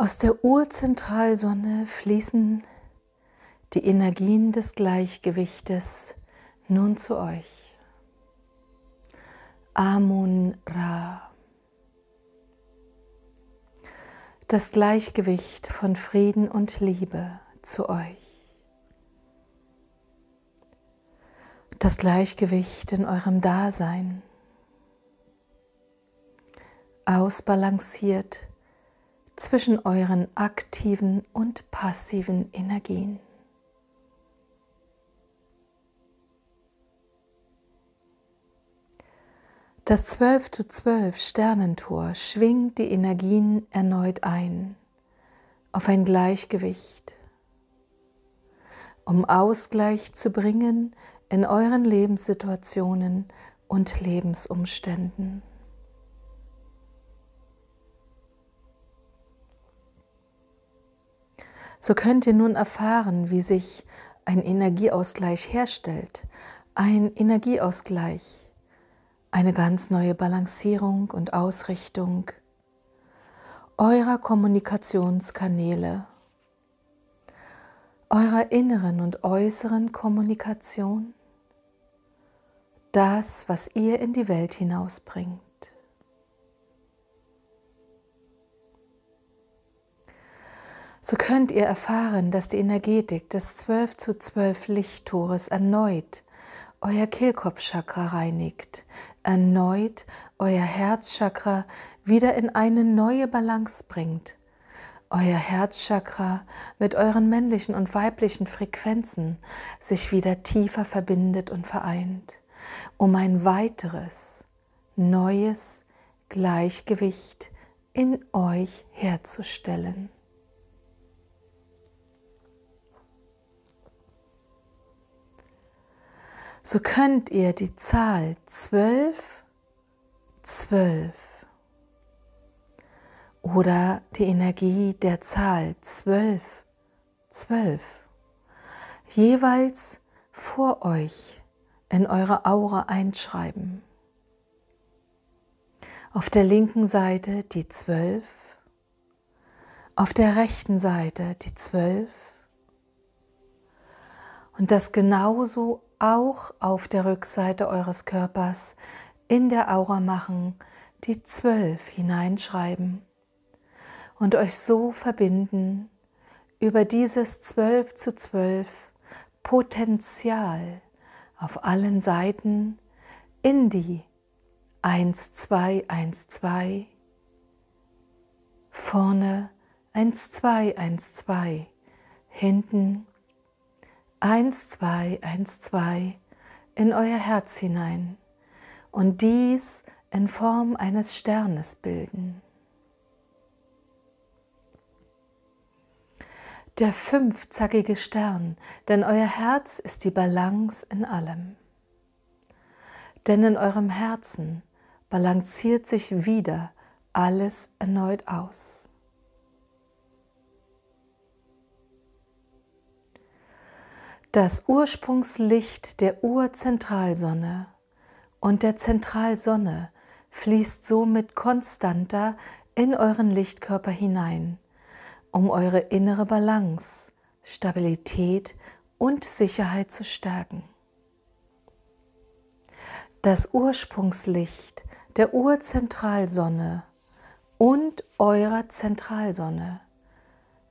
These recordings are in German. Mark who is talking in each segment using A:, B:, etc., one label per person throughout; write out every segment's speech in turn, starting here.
A: Aus der Urzentralsonne fließen die Energien des Gleichgewichtes nun zu euch. Amun Ra. Das Gleichgewicht von Frieden und Liebe zu euch. Das Gleichgewicht in eurem Dasein. Ausbalanciert zwischen euren aktiven und passiven Energien. Das 12 zu 12 Sternentor schwingt die Energien erneut ein auf ein Gleichgewicht, um Ausgleich zu bringen in euren Lebenssituationen und Lebensumständen. So könnt ihr nun erfahren, wie sich ein Energieausgleich herstellt. Ein Energieausgleich, eine ganz neue Balancierung und Ausrichtung eurer Kommunikationskanäle, eurer inneren und äußeren Kommunikation, das, was ihr in die Welt hinausbringt. So könnt ihr erfahren, dass die Energetik des 12 zu 12 Lichttores erneut euer Kehlkopfchakra reinigt, erneut euer Herzchakra wieder in eine neue Balance bringt, euer Herzchakra mit euren männlichen und weiblichen Frequenzen sich wieder tiefer verbindet und vereint, um ein weiteres, neues Gleichgewicht in euch herzustellen. So könnt ihr die Zahl 12, 12 oder die Energie der Zahl 12, 12 jeweils vor euch in eure Aura einschreiben. Auf der linken Seite die 12, auf der rechten Seite die 12 und das genauso auch auf der Rückseite eures Körpers in der Aura machen, die zwölf hineinschreiben und euch so verbinden über dieses zwölf zu zwölf Potenzial auf allen Seiten in die 1, 2, 1, 2, vorne 1, 2, 1, 2, hinten 1, 2, 1, 2 in euer Herz hinein und dies in Form eines Sternes bilden. Der fünfzackige Stern, denn euer Herz ist die Balance in allem. Denn in eurem Herzen balanciert sich wieder alles erneut aus. Das Ursprungslicht der Urzentralsonne und der Zentralsonne fließt somit konstanter in euren Lichtkörper hinein, um eure innere Balance, Stabilität und Sicherheit zu stärken. Das Ursprungslicht der Urzentralsonne und eurer Zentralsonne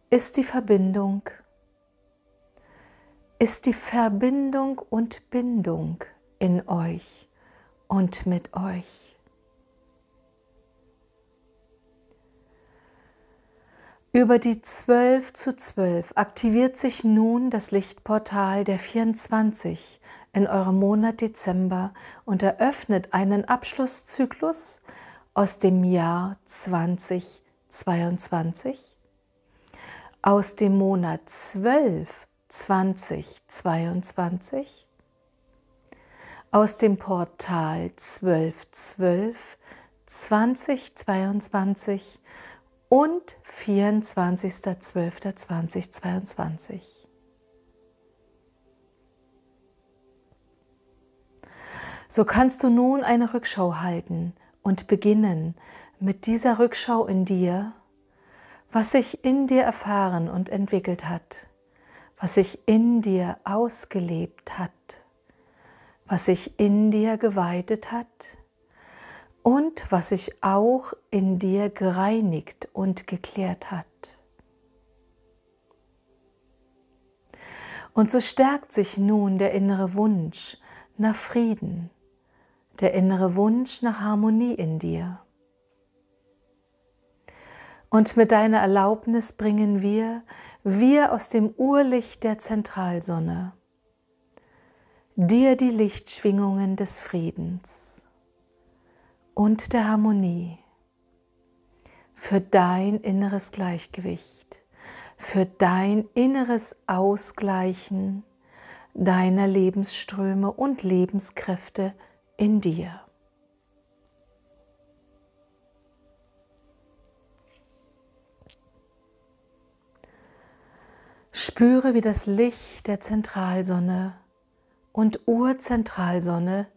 A: ist die Verbindung ist die Verbindung und Bindung in euch und mit euch. Über die 12 zu 12 aktiviert sich nun das Lichtportal der 24 in eurem Monat Dezember und eröffnet einen Abschlusszyklus aus dem Jahr 2022, aus dem Monat 12 2022 aus dem Portal 1212 2022 und 24.12.2022. So kannst du nun eine Rückschau halten und beginnen mit dieser Rückschau in dir, was sich in dir erfahren und entwickelt hat, was sich in dir ausgelebt hat, was sich in dir geweitet hat und was sich auch in dir gereinigt und geklärt hat. Und so stärkt sich nun der innere Wunsch nach Frieden, der innere Wunsch nach Harmonie in dir. Und mit deiner Erlaubnis bringen wir, wir aus dem Urlicht der Zentralsonne, dir die Lichtschwingungen des Friedens und der Harmonie für dein inneres Gleichgewicht, für dein inneres Ausgleichen deiner Lebensströme und Lebenskräfte in dir. Spüre, wie das Licht der Zentralsonne und Urzentralsonne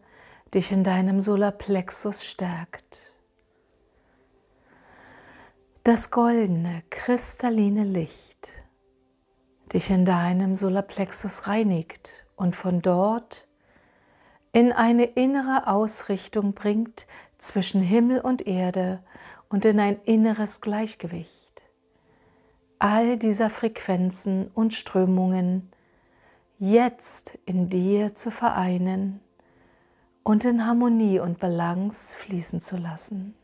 A: dich in deinem Solarplexus stärkt. Das goldene, kristalline Licht dich in deinem Solarplexus reinigt und von dort in eine innere Ausrichtung bringt zwischen Himmel und Erde und in ein inneres Gleichgewicht all dieser Frequenzen und Strömungen jetzt in dir zu vereinen und in Harmonie und Balance fließen zu lassen.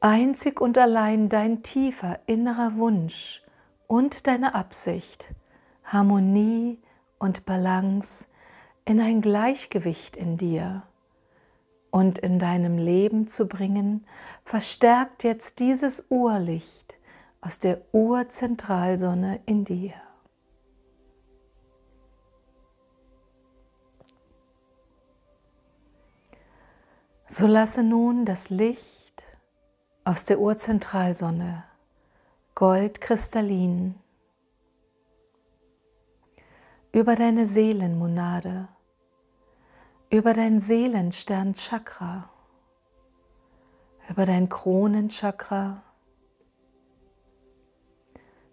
A: Einzig und allein dein tiefer innerer Wunsch und deine Absicht, Harmonie und Balance in ein Gleichgewicht in dir und in deinem Leben zu bringen, verstärkt jetzt dieses Urlicht aus der Urzentralsonne in dir. So lasse nun das Licht aus der Urzentralsonne goldkristallin über deine Seelenmonade über dein Seelenstern-Chakra, über dein Kronenchakra,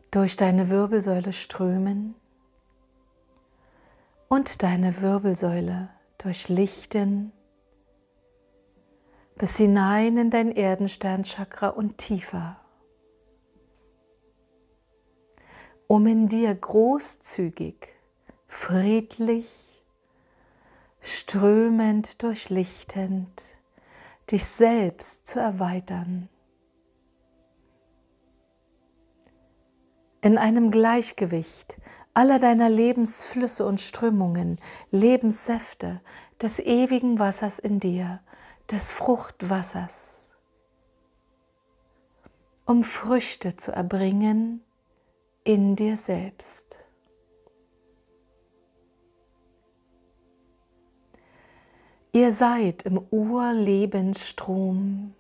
A: durch deine Wirbelsäule strömen. Und deine Wirbelsäule durchlichten. Bis hinein in dein Erdensternchakra und tiefer, um in dir großzügig, friedlich, strömend durchlichtend, dich selbst zu erweitern. In einem Gleichgewicht aller deiner Lebensflüsse und Strömungen, Lebenssäfte, des ewigen Wassers in dir, des Fruchtwassers, um Früchte zu erbringen in dir selbst. Ihr seid im Urlebensstrom,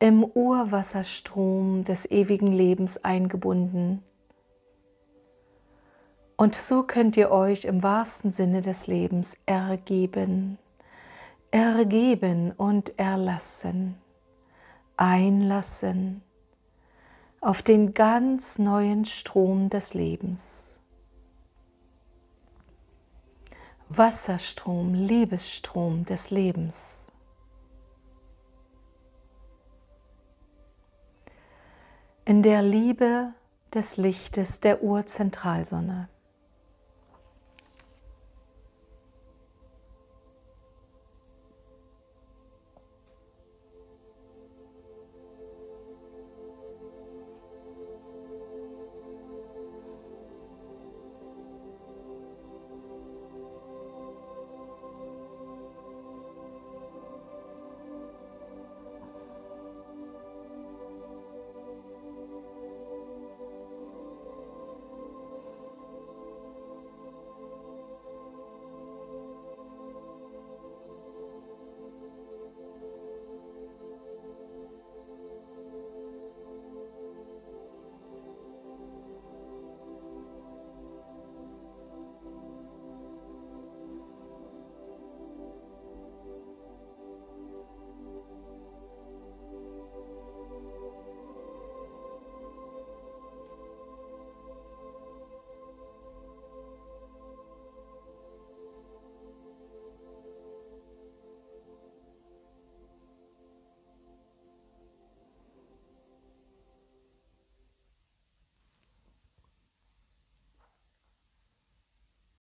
A: im Urwasserstrom des ewigen Lebens eingebunden. Und so könnt ihr euch im wahrsten Sinne des Lebens ergeben, ergeben und erlassen, einlassen auf den ganz neuen Strom des Lebens. Wasserstrom, Liebesstrom des Lebens. In der Liebe des Lichtes der Urzentralsonne.